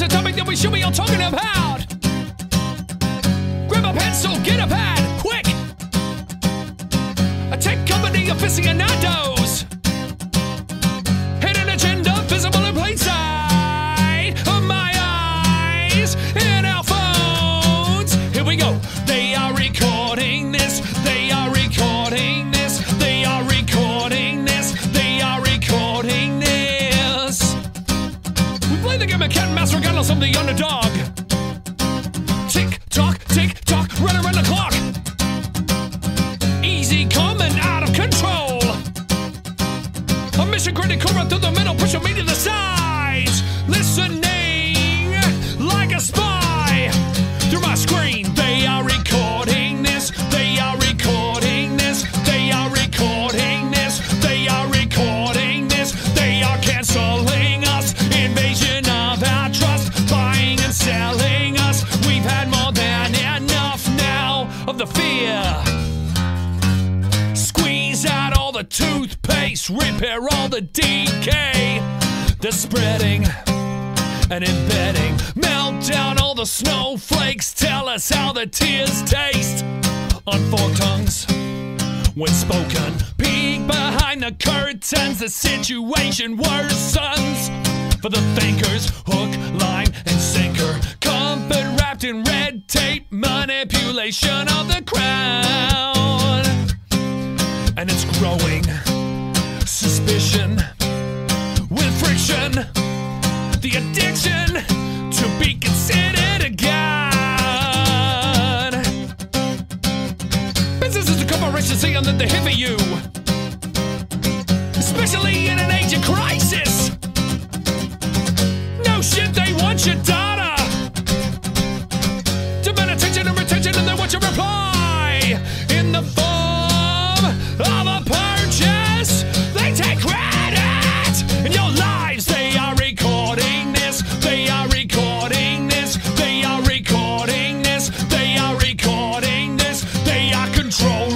What's the topic that we should be all talking about? Grab a pencil, get a pad, quick! A tech company aficionados. Hidden of the underdog. Tick tock, tick tock, run around the clock. Easy coming out of control. A mission critical run through the middle, pushing me to the sides. Listening the fear. Squeeze out all the toothpaste, repair all the decay. They're spreading and embedding. Melt down all the snowflakes. Tell us how the tears taste on forked tongues. When spoken, peek behind the curtains. The situation worsens for the thinkers. great manipulation of the crowd, And it's growing suspicion with friction, the addiction to be considered a god. Business Businesses and corporations see I'm the hippie you, especially in an age of crisis. To reply in the form of a purchase. They take credit in your lives. They are recording this. They are recording this. They are recording this. They are recording this. They are controlling.